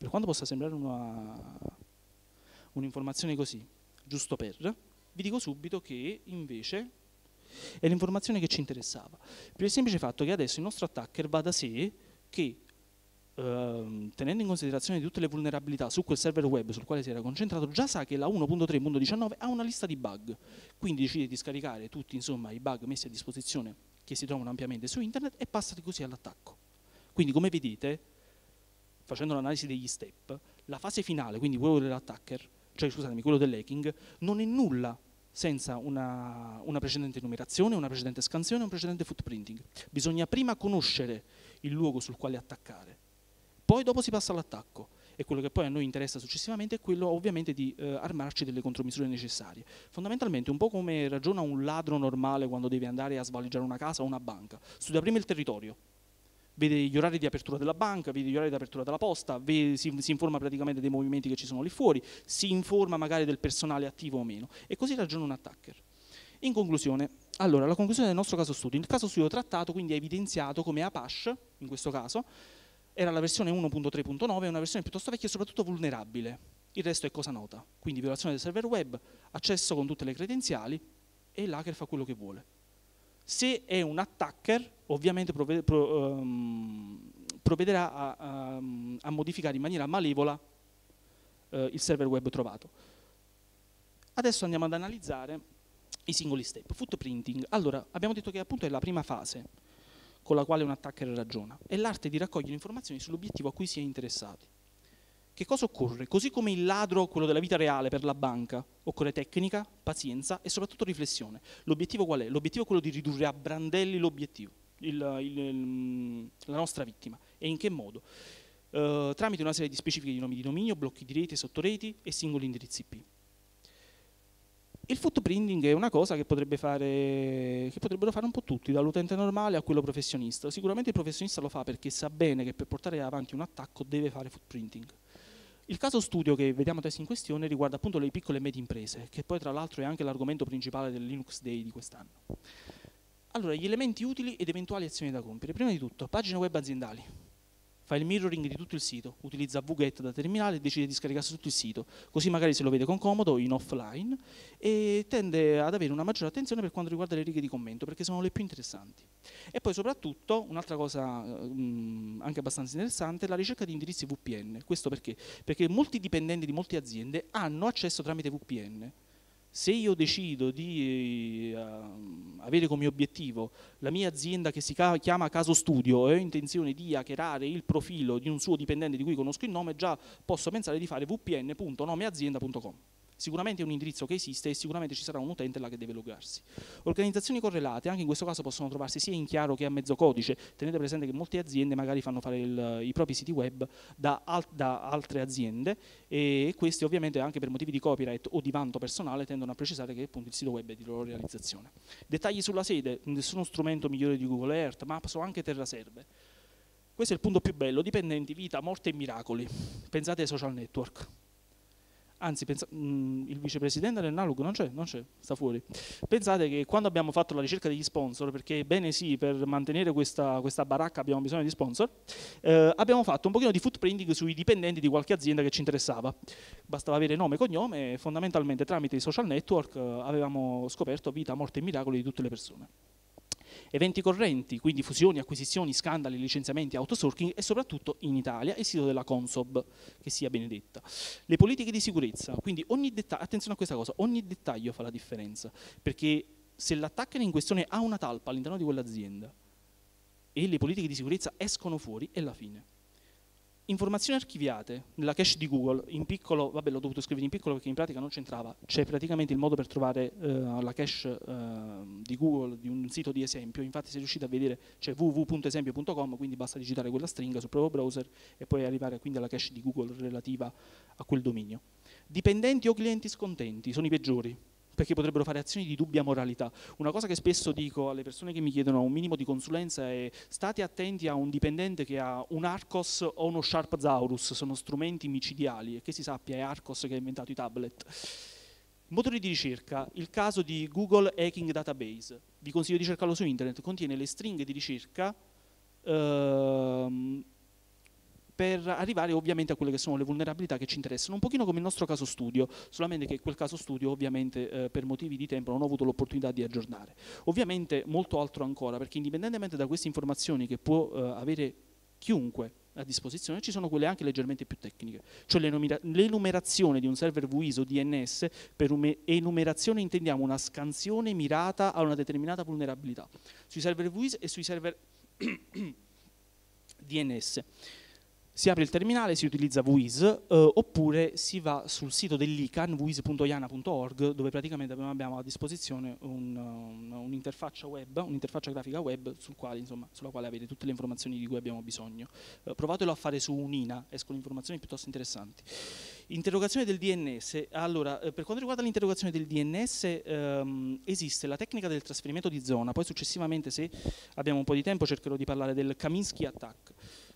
Per quanto possa sembrare un'informazione così, giusto per, vi dico subito che invece è l'informazione che ci interessava. Per il semplice fatto che adesso il nostro attacker va da sé che Uh, tenendo in considerazione tutte le vulnerabilità su quel server web sul quale si era concentrato, già sa che la 1.3.19 ha una lista di bug, quindi decide di scaricare tutti insomma, i bug messi a disposizione che si trovano ampiamente su internet e passa così all'attacco. Quindi come vedete, facendo l'analisi degli step, la fase finale, quindi quello dell'attacker, cioè scusatemi, quello dell'hacking, non è nulla senza una, una, precedente numerazione, una precedente scansione, un precedente footprinting. Bisogna prima conoscere il luogo sul quale attaccare, poi dopo si passa all'attacco e quello che poi a noi interessa successivamente è quello ovviamente di eh, armarci delle contromisure necessarie. Fondamentalmente un po' come ragiona un ladro normale quando deve andare a svaligiare una casa o una banca, studia prima il territorio, vede gli orari di apertura della banca, vede gli orari di apertura della posta, vede, si, si, informa praticamente dei movimenti che ci sono lì fuori, si informa magari del personale attivo o meno e così ragiona un attacker. In conclusione, allora, la conclusione del nostro caso studio. Il caso studio trattato quindi ha evidenziato come Apache, in questo caso, era la versione 1.3.9, una versione piuttosto vecchia e soprattutto vulnerabile. Il resto è cosa nota, quindi violazione del server web, accesso con tutte le credenziali e l'hacker fa quello che vuole. Se è un attacker, ovviamente provvede, pro, um, provvederà a, a, a, modificare in maniera malevola uh, il server web trovato. Adesso andiamo ad analizzare i singoli step. Footprinting. Allora, abbiamo detto che appunto è la prima fase con la quale un attacker ragiona. È l'arte di raccogliere informazioni sull'obiettivo a cui si è interessati. Che cosa occorre? Così come il ladro, quello della vita reale per la banca, occorre tecnica, pazienza e soprattutto riflessione. L'obiettivo qual è? L'obiettivo è quello di ridurre a brandelli l'obiettivo, il, il, il, la nostra vittima. E in che modo? Uh, tramite una serie di specifiche di nomi di dominio, blocchi di rete, sottoreti e singoli indirizzi IP. Il footprinting è una cosa che, potrebbe fare, che potrebbero fare un po' tutti, dall'utente normale a quello professionista. Sicuramente il professionista lo fa perché sa bene che per portare avanti un attacco deve fare footprinting. Il caso studio che vediamo adesso in questione riguarda appunto le piccole e medie imprese, che poi tra l'altro è anche l'argomento principale del Linux Day di quest'anno. Allora, gli elementi utili ed eventuali azioni da compiere. Prima di tutto, pagine web aziendali fa il mirroring di tutto il sito, utilizza wget da terminale e decide di scaricarsi tutto il sito, così magari se lo vede con comodo in offline e tende ad avere una maggiore attenzione per quanto riguarda le righe di commento, perché sono le più interessanti. E poi soprattutto, un'altra cosa mh, anche abbastanza interessante, la ricerca di indirizzi VPN. Questo perché? Perché molti dipendenti di molte aziende hanno accesso tramite VPN se io decido di uh, avere come obiettivo la mia azienda che si chiama Caso Studio e ho intenzione di hackerare il profilo di un suo dipendente di cui conosco il nome, già posso pensare di fare vpn.nomeazienda.com sicuramente è un indirizzo che esiste e sicuramente ci sarà un utente là che deve loggarsi. Organizzazioni correlate anche in questo caso possono trovarsi sia in chiaro che a mezzo codice, tenete presente che molte aziende magari fanno fare il, i propri siti web da, al, da, altre aziende e questi ovviamente anche per motivi di copyright o di vanto personale tendono a precisare che appunto il sito web è di loro realizzazione. Dettagli sulla sede, nessuno strumento migliore di Google Earth, Maps o anche Terra serve. Questo è il punto più bello, dipendenti, vita, morte e miracoli. Pensate ai social network anzi pensa, mh, mm, il vicepresidente del Nalug non c'è, non c'è, sta fuori. Pensate che quando abbiamo fatto la ricerca degli sponsor, perché bene sì, per mantenere questa, questa baracca abbiamo bisogno di sponsor, eh, abbiamo fatto un pochino di footprinting sui dipendenti di qualche azienda che ci interessava. Bastava avere nome e cognome e fondamentalmente tramite i social network eh, avevamo scoperto vita, morte e miracoli di tutte le persone eventi correnti, quindi fusioni, acquisizioni, scandali, licenziamenti, outsourcing e soprattutto in Italia il sito della Consob, che sia benedetta. Le politiche di sicurezza, quindi ogni dettaglio, attenzione a questa cosa, ogni dettaglio fa la differenza, perché se l'attacker in questione ha una talpa all'interno di quell'azienda e le politiche di sicurezza escono fuori, è la fine informazioni archiviate nella cache di Google, in piccolo, vabbè l'ho dovuto scrivere in piccolo perché in pratica non c'entrava, c'è praticamente il modo per trovare uh, la cache uh, di Google di un sito di esempio, infatti se riuscite a vedere c'è www.esempio.com, quindi basta digitare quella stringa sul proprio browser e poi arrivare quindi alla cache di Google relativa a quel dominio. Dipendenti o clienti scontenti sono i peggiori, perché potrebbero fare azioni di dubbia moralità. Una cosa che spesso dico alle persone che mi chiedono un minimo di consulenza è state attenti a un dipendente che ha un Arcos o uno Sharp Zaurus, sono strumenti micidiali e che si sappia è Arcos che ha inventato i tablet. Motori di ricerca, il caso di Google Hacking Database, vi consiglio di cercarlo su internet, contiene le stringhe di ricerca ehm, per arrivare ovviamente a quelle che sono le vulnerabilità che ci interessano, un pochino come il nostro caso studio, solamente che quel caso studio ovviamente eh, per motivi di tempo non ho avuto l'opportunità di aggiornare. Ovviamente molto altro ancora, perché indipendentemente da queste informazioni che può eh, avere chiunque a disposizione, ci sono quelle anche leggermente più tecniche, cioè l'enumerazione di un server VIS o DNS, per enumerazione intendiamo una scansione mirata a una determinata vulnerabilità, sui server VIS e sui server DNS si apre il terminale, si utilizza VUIS eh, oppure si va sul sito dell'ICANN, vuis.iana.org, dove praticamente abbiamo a disposizione un'interfaccia un web, un'interfaccia grafica web sul quale, insomma, sulla quale avete tutte le informazioni di cui abbiamo bisogno. Eh, provatelo a fare su un'INA, escono informazioni piuttosto interessanti. Interrogazione del DNS. Allora, eh, per quanto riguarda l'interrogazione del DNS, ehm, esiste la tecnica del trasferimento di zona, poi successivamente, se abbiamo un po' di tempo, cercherò di parlare del Kaminsky Attack.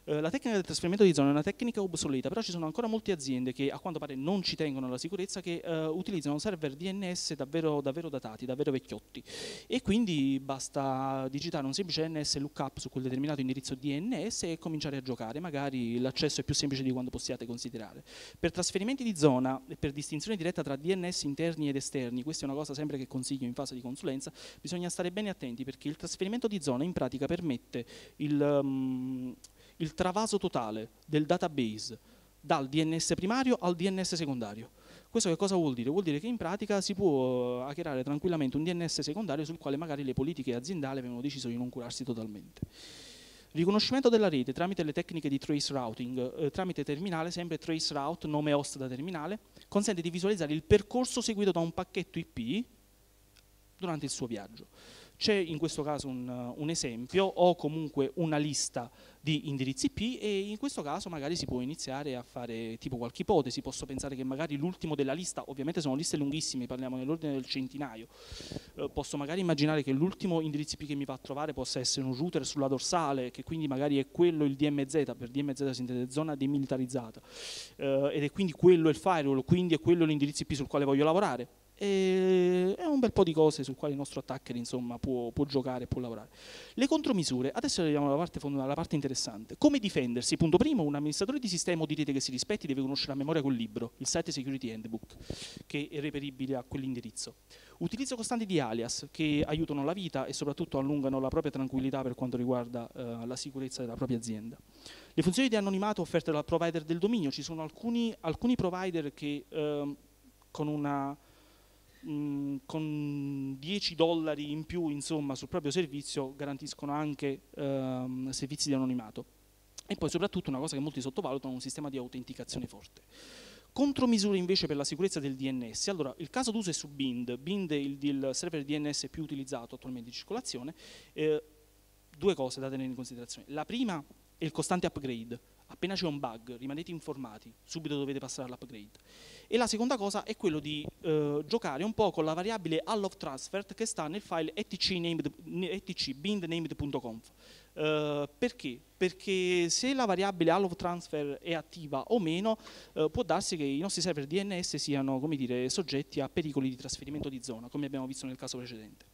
Eh, la tecnica del trasferimento di zona è una tecnica obsoleta, però ci sono ancora molte aziende che a quanto pare non ci tengono alla sicurezza, che uh, utilizzano server DNS davvero, davvero, datati, davvero vecchiotti. E quindi basta digitare un semplice DNS lookup su quel determinato indirizzo DNS e cominciare a giocare. Magari l'accesso è più semplice di quanto possiate considerare. Per trasferimenti di zona e per distinzione diretta tra DNS interni ed esterni, questa è una cosa sempre che consiglio in fase di consulenza, bisogna stare bene attenti perché il trasferimento di zona in pratica permette il... Um, il travaso totale del database dal DNS primario al DNS secondario. Questo che cosa vuol dire? Vuol dire che in pratica si può eh, hackerare tranquillamente un DNS secondario sul quale magari le politiche aziendali avevano deciso di non curarsi totalmente. Riconoscimento della rete tramite le tecniche di trace routing, eh, tramite terminale, sempre trace route, nome host da terminale, consente di visualizzare il percorso seguito da un pacchetto IP durante il suo viaggio. C'è in questo caso un, un, esempio o comunque una lista di indirizzi IP e in questo caso magari si può iniziare a fare tipo qualche ipotesi, posso pensare che magari l'ultimo della lista, ovviamente sono liste lunghissime, parliamo nell'ordine del centinaio, eh, posso magari immaginare che l'ultimo indirizzo IP che mi va a trovare possa essere un router sulla dorsale, che quindi magari è quello il DMZ, per DMZ si intende zona demilitarizzata, eh, ed è quindi quello il firewall, quindi è quello l'indirizzo IP sul quale voglio lavorare e è un bel po' di cose su quali il nostro attacker insomma, può, può giocare, può lavorare. Le contromisure, adesso arriviamo alla parte, alla parte interessante. Come difendersi? Punto primo, un amministratore di sistema o di rete che si rispetti deve conoscere a memoria quel libro, il Site Security Handbook, che è reperibile a quell'indirizzo. Utilizzo costante di alias che aiutano la vita e soprattutto allungano la propria tranquillità per quanto riguarda eh, la sicurezza della propria azienda. Le funzioni di anonimato offerte dal provider del dominio, ci sono alcuni, alcuni provider che eh, con una mh, con 10 dollari in più insomma, sul proprio servizio garantiscono anche ehm, servizi di anonimato. E poi soprattutto una cosa che molti sottovalutano, un sistema di autenticazione forte. Contromisure invece per la sicurezza del DNS. Allora, il caso d'uso è su Bind. Bind è il, il server DNS più utilizzato attualmente in circolazione. Eh, due cose da tenere in considerazione. La prima è il costante upgrade. Appena c'è un bug, rimanete informati, subito dovete passare all'upgrade. E la seconda cosa è quello di eh, giocare un po' con la variabile all of transfer che sta nel file etcbindnamed.conf. Uh, perché? Perché se la variabile all of transfer è attiva o meno, uh, può darsi che i nostri server DNS siano dire, soggetti a pericoli di trasferimento di zona, come abbiamo visto nel caso precedente.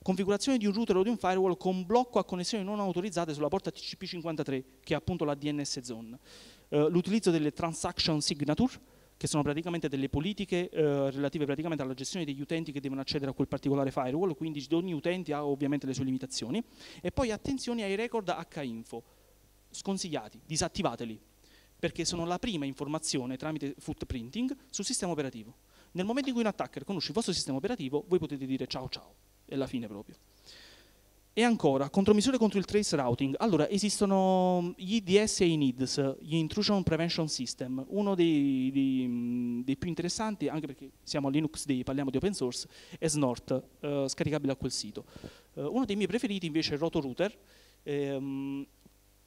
Configurazione di un router o di un firewall con blocco a connessioni non autorizzate sulla porta TCP53, che è appunto la DNS zone. Uh, l'utilizzo delle transaction signature, che sono praticamente delle politiche eh, relative praticamente alla gestione degli utenti che devono accedere a quel particolare firewall, quindi ogni utente ha ovviamente le sue limitazioni. E poi attenzione ai record H-info, sconsigliati, disattivateli, perché sono la prima informazione tramite footprinting sul sistema operativo. Nel momento in cui un attacker conosce il vostro sistema operativo, voi potete dire ciao ciao, è la fine proprio. E ancora, contromisure contro il trace routing. Allora, esistono gli IDS e i NIDS, gli Intrusion Prevention System. Uno dei, dei, dei più interessanti, anche perché siamo a Linux Day, parliamo di open source, è Snort, eh, scaricabile a quel sito. Eh, uno dei miei preferiti invece è RotoRouter. Ehm,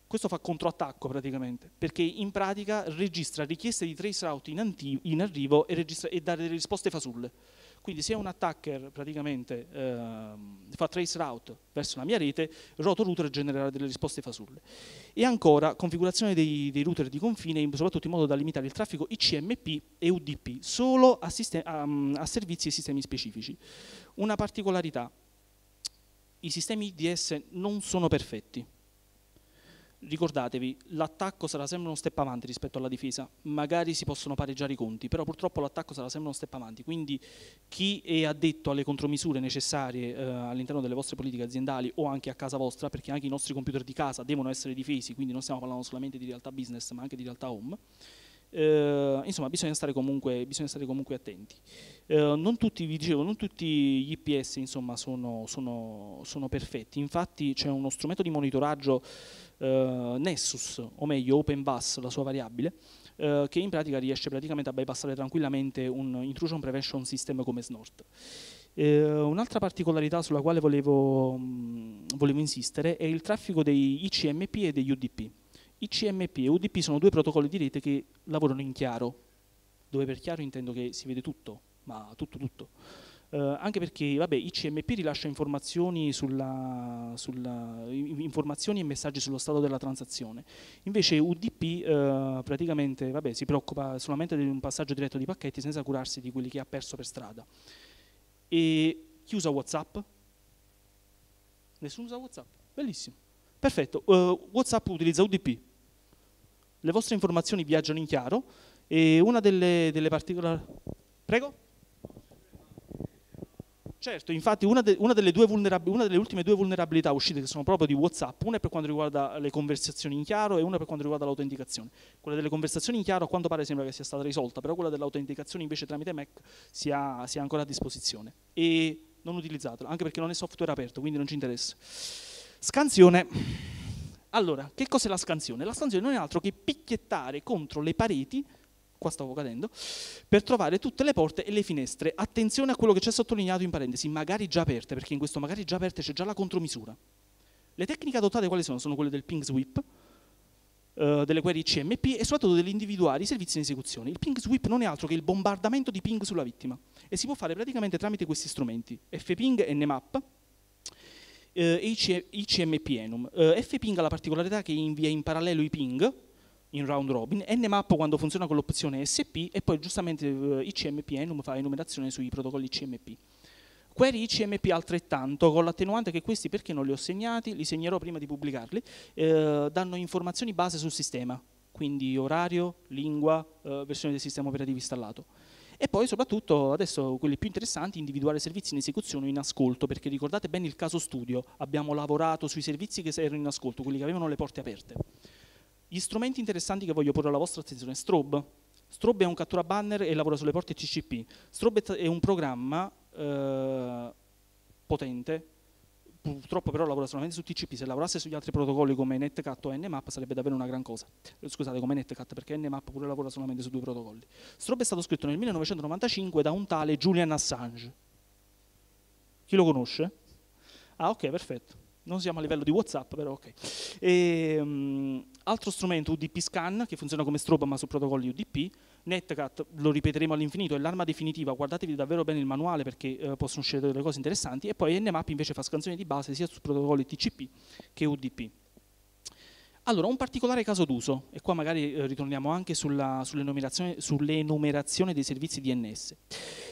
questo fa controattacco praticamente, perché in pratica registra richieste di trace route in, in arrivo e, e dà delle risposte fasulle. Quindi se un attacker praticamente eh, fa trace route verso la mia rete, RotoRouter genererà delle risposte fasulle. E ancora, configurazione dei, dei router di confine, soprattutto in modo da limitare il traffico ICMP e UDP, solo a, a, a servizi e sistemi specifici. Una particolarità, i sistemi IDS non sono perfetti. Ricordatevi, l'attacco sarà sempre uno step avanti rispetto alla difesa, magari si possono pareggiare i conti, però purtroppo l'attacco sarà sempre uno step avanti, quindi chi è addetto alle contromisure necessarie eh, all'interno delle vostre politiche aziendali o anche a casa vostra, perché anche i nostri computer di casa devono essere difesi, quindi non stiamo parlando solamente di realtà business ma anche di realtà home, eh, insomma bisogna stare comunque, bisogna stare comunque attenti. Eh, non tutti, vi dicevo, non tutti gli IPS insomma, sono, sono, sono perfetti, infatti c'è uno strumento di monitoraggio eh, Nessus, o meglio OpenBus, la sua variabile, eh, che in pratica riesce praticamente a bypassare tranquillamente un intrusion prevention system come Snort. Eh, un'altra particolarità sulla quale volevo, mh, volevo, insistere è il traffico dei ICMP e degli UDP. ICMP e UDP sono due protocolli di rete che lavorano in chiaro, dove per chiaro intendo che si vede tutto, ma tutto tutto. Eh, anche perché vabbè, ICMP rilascia informazioni, sulla, sulla, informazioni, e messaggi sullo stato della transazione. Invece UDP eh, praticamente vabbè, si preoccupa solamente di un passaggio diretto di pacchetti senza curarsi di quelli che ha perso per strada. E chi usa WhatsApp? Nessuno usa WhatsApp? Bellissimo. Perfetto. Uh, WhatsApp utilizza UDP. Le vostre informazioni viaggiano in chiaro e una delle, delle particolari... Prego? Certo, infatti una, de, una, delle una, delle ultime due vulnerabilità uscite che sono proprio di WhatsApp, una è per quanto riguarda le conversazioni in chiaro e una per quanto riguarda l'autenticazione. Quella delle conversazioni in chiaro a quanto pare sembra che sia stata risolta, però quella dell'autenticazione invece tramite Mac si ha, si ha ancora a disposizione. E non utilizzatela, anche perché non è software aperto, quindi non ci interessa. Scansione. Allora, che cos'è la scansione? La scansione non è altro che picchiettare contro le pareti qua stavo cadendo, per trovare tutte le porte e le finestre. Attenzione a quello che c'è sottolineato in parentesi, magari già aperte, perché in questo magari già aperte c'è già la contromisura. Le tecniche adottate quali sono? Sono quelle del ping sweep, eh, delle query CMP e soprattutto dell'individuare i servizi in esecuzione. Il ping sweep non è altro che il bombardamento di ping sulla vittima e si può fare praticamente tramite questi strumenti, fping e nmap, eh, e ICMP enum. Eh, fping ha la particolarità che invia in parallelo i ping, in round robin, nmap quando funziona con l'opzione SP e poi giustamente eh, ICMP enum fa enumerazione sui protocolli ICMP. Query ICMP altrettanto, con l'attenuante che questi, perché non li ho segnati, li segnerò prima di pubblicarli, eh, danno informazioni base sul sistema, quindi orario, lingua, eh, versione del sistema operativo installato. E poi soprattutto, adesso quelli più interessanti, individuare servizi in esecuzione o in ascolto, perché ricordate bene il caso studio, abbiamo lavorato sui servizi che erano in ascolto, quelli che avevano le porte aperte. Gli strumenti interessanti che voglio porre alla vostra attenzione, Strobe. Strobe è un cattura banner e lavora sulle porte TCP. Strobe è un programma eh, potente, purtroppo però lavora solamente su TCP, se lavorasse sugli altri protocolli come Netcat o Nmap sarebbe davvero una gran cosa. Eh, scusate, come Netcat, perché Nmap pure lavora solamente su due protocolli. Strobe è stato scritto nel 1995 da un tale Julian Assange. Chi lo conosce? Ah ok, perfetto non siamo a livello di WhatsApp, però ok. E, um, altro strumento UDP Scan che funziona come strobo ma su protocolli UDP. Netcat, lo ripeteremo all'infinito, è l'arma definitiva, guardatevi davvero bene il manuale perché uh, possono uscire delle cose interessanti. E poi Nmap invece fa scansioni di base sia su protocolli TCP che UDP. Allora, un particolare caso d'uso, e qua magari eh, ritorniamo anche sull'enumerazione sull dei servizi DNS.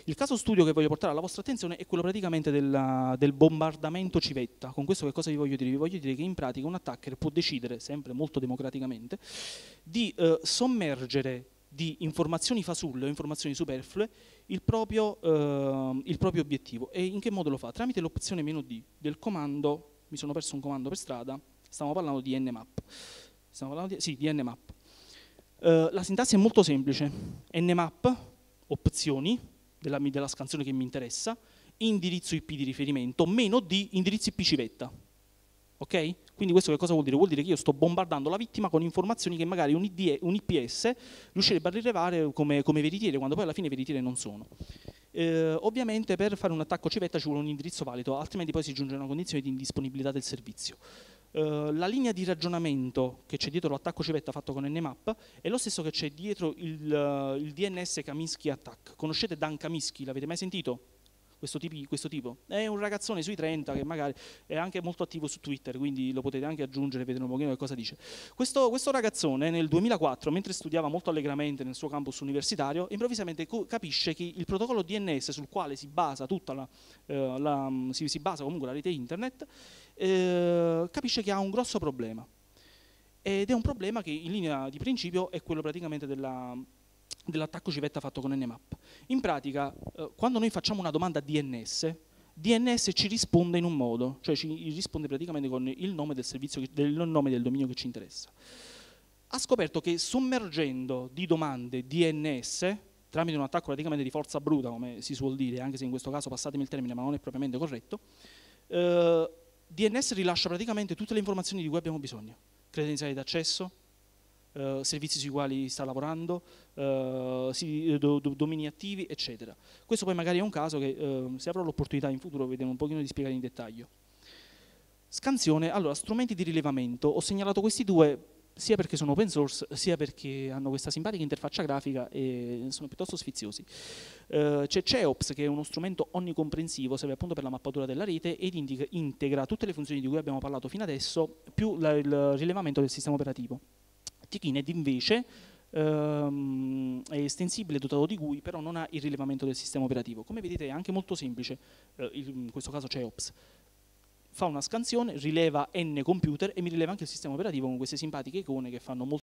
Il caso studio che voglio portare alla vostra attenzione è quello praticamente della, del bombardamento civetta. Con questo che cosa vi voglio dire? Vi voglio dire che in pratica un attacker può decidere, sempre molto democraticamente, di eh, sommergere di informazioni fasulle o informazioni superflue il proprio, eh, il proprio obiettivo. E in che modo lo fa? Tramite l'opzione meno D del comando, mi sono perso un comando per strada, Stiamo parlando di nmap. Stiamo parlando di, sì, di nmap. Uh, la sintassi è molto semplice. nmap, opzioni della, della scansione che mi interessa, indirizzo IP di riferimento, meno D, indirizzo IP civetta. Ok? Quindi questo che cosa vuol dire? Vuol dire che io sto bombardando la vittima con informazioni che magari un, ID, un IPS riuscirebbe a rilevare come, come, veritiere, quando poi alla fine veritiere non sono. Eh, ovviamente per fare un attacco civetta ci vuole un indirizzo valido, altrimenti poi si giunge a una condizione di indisponibilità del servizio. Uh, la linea di ragionamento che c'è dietro l'attacco civetta fatto con Nmap è lo stesso che c'è dietro il, uh, il, DNS Kaminsky Attack. Conoscete Dan Kaminsky? L'avete mai sentito? Questo, tipi, questo, tipo? È un ragazzone sui 30 che magari è anche molto attivo su Twitter, quindi lo potete anche aggiungere vedere un pochino che cosa dice. Questo, questo, ragazzone nel 2004, mentre studiava molto allegramente nel suo campus universitario, improvvisamente capisce che il protocollo DNS sul quale si basa la, uh, la si, si basa comunque la rete internet eh, capisce che ha un grosso problema. ed è un problema che in linea di principio è quello praticamente della, dell'attacco civetta fatto con Nmap. In pratica, eh, quando noi facciamo una domanda a DNS, DNS ci risponde in un modo, cioè ci risponde praticamente con il nome del, servizio, del nome del dominio che ci interessa. Ha scoperto che sommergendo di domande DNS, tramite un attacco praticamente di forza bruta, come si suol dire, anche se in questo caso passatemi il termine, ma non è propriamente corretto, eh, DNS rilascia praticamente tutte le informazioni di cui abbiamo bisogno, credenziali d'accesso, eh, servizi sui quali sta lavorando, eh, si, do, do, domini attivi, eccetera. Questo poi magari è un caso che eh, se avrò l'opportunità in futuro vedremo un pochino di spiegare in dettaglio. Scansione, allora, strumenti di rilevamento, ho segnalato questi due sia perché sono open source, sia perché hanno questa simpatica interfaccia grafica e sono piuttosto sfiziosi. Uh, c'è CEOPS che è uno strumento onnicomprensivo, serve appunto per la mappatura della rete ed integra tutte le funzioni di cui abbiamo parlato fino adesso, più il rilevamento del sistema operativo. Tkined invece ehm, è estensibile, dotato di GUI, però non ha il rilevamento del sistema operativo. Come vedete è anche molto semplice, eh, in questo caso c'è OPS. Fa una scansione, rileva n computer e mi rileva anche il sistema operativo con queste simpatiche icone che fanno molto